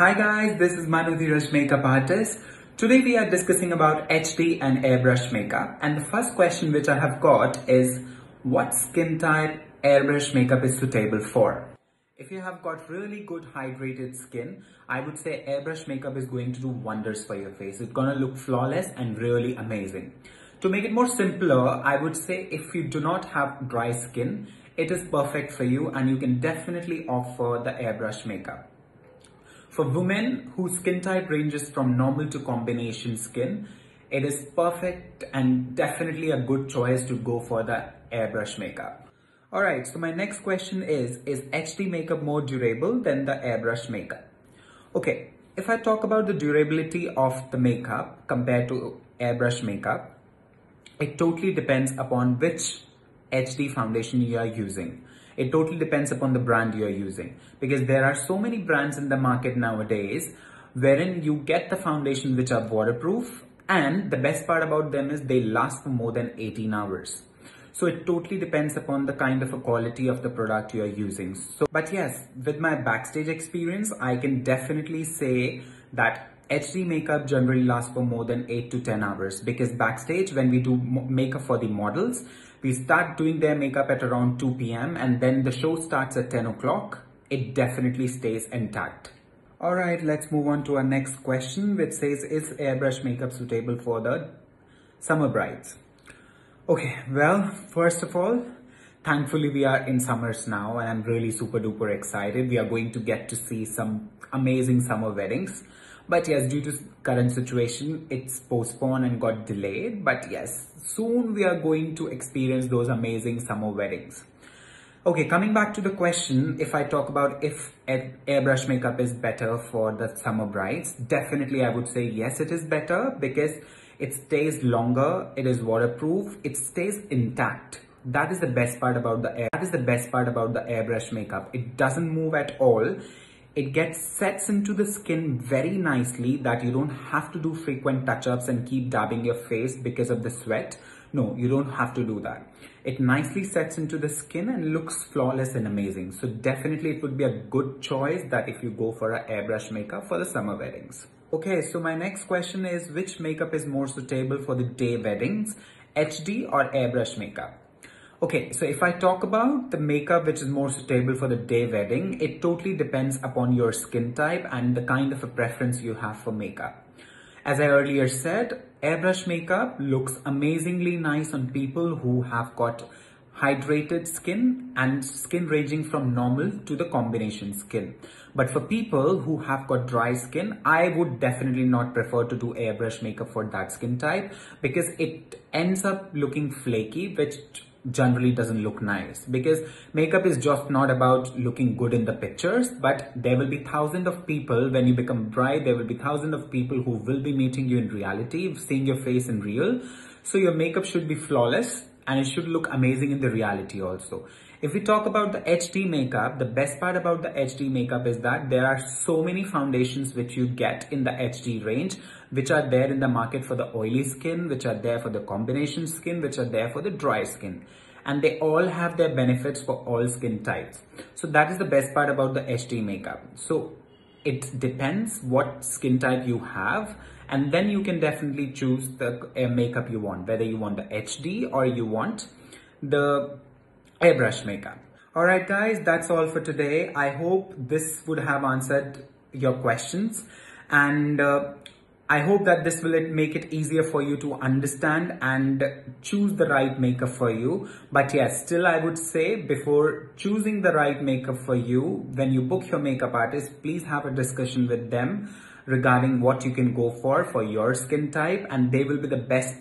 Hi guys, this is Manu Dheeraj Makeup Artist. Today we are discussing about HD and airbrush makeup and the first question which I have got is what skin type airbrush makeup is suitable for? If you have got really good hydrated skin, I would say airbrush makeup is going to do wonders for your face. It's gonna look flawless and really amazing. To make it more simpler, I would say if you do not have dry skin, it is perfect for you and you can definitely offer the airbrush makeup. For women whose skin type ranges from normal to combination skin, it is perfect and definitely a good choice to go for the airbrush makeup. Alright, so my next question is, is HD makeup more durable than the airbrush makeup? Okay, if I talk about the durability of the makeup compared to airbrush makeup, it totally depends upon which HD foundation you are using. It totally depends upon the brand you are using because there are so many brands in the market nowadays wherein you get the foundation which are waterproof and the best part about them is they last for more than 18 hours. So it totally depends upon the kind of a quality of the product you are using. So, but yes, with my backstage experience, I can definitely say that HD makeup generally lasts for more than 8 to 10 hours because backstage when we do makeup for the models, we start doing their makeup at around 2 p.m. and then the show starts at 10 o'clock. It definitely stays intact. Alright, let's move on to our next question which says, is airbrush makeup suitable for the summer brides? Okay, well, first of all, thankfully we are in summers now and I'm really super duper excited. We are going to get to see some amazing summer weddings. But yes, due to current situation, it's postponed and got delayed. But yes, soon we are going to experience those amazing summer weddings. Okay, coming back to the question, if I talk about if airbrush makeup is better for the summer brides, definitely I would say yes, it is better because it stays longer, it is waterproof, it stays intact. That is the best part about the air. That is the best part about the airbrush makeup. It doesn't move at all. It gets sets into the skin very nicely that you don't have to do frequent touch-ups and keep dabbing your face because of the sweat. No, you don't have to do that. It nicely sets into the skin and looks flawless and amazing. So definitely it would be a good choice that if you go for a airbrush makeup for the summer weddings. Okay, so my next question is which makeup is more suitable for the day weddings, HD or airbrush makeup? Okay, so if I talk about the makeup which is more suitable for the day wedding, it totally depends upon your skin type and the kind of a preference you have for makeup. As I earlier said, airbrush makeup looks amazingly nice on people who have got hydrated skin and skin ranging from normal to the combination skin. But for people who have got dry skin, I would definitely not prefer to do airbrush makeup for that skin type because it ends up looking flaky, which generally doesn't look nice because makeup is just not about looking good in the pictures but there will be thousands of people when you become bride there will be thousands of people who will be meeting you in reality seeing your face in real so your makeup should be flawless and it should look amazing in the reality also. If we talk about the HD makeup, the best part about the HD makeup is that there are so many foundations which you get in the HD range, which are there in the market for the oily skin, which are there for the combination skin, which are there for the dry skin. And they all have their benefits for all skin types. So that is the best part about the HD makeup. So it depends what skin type you have and then you can definitely choose the uh, makeup you want whether you want the HD or you want the airbrush makeup. All right guys that's all for today. I hope this would have answered your questions. And uh, I hope that this will make it easier for you to understand and choose the right makeup for you. But yes, still I would say before choosing the right makeup for you, when you book your makeup artist, please have a discussion with them regarding what you can go for for your skin type and they will be the best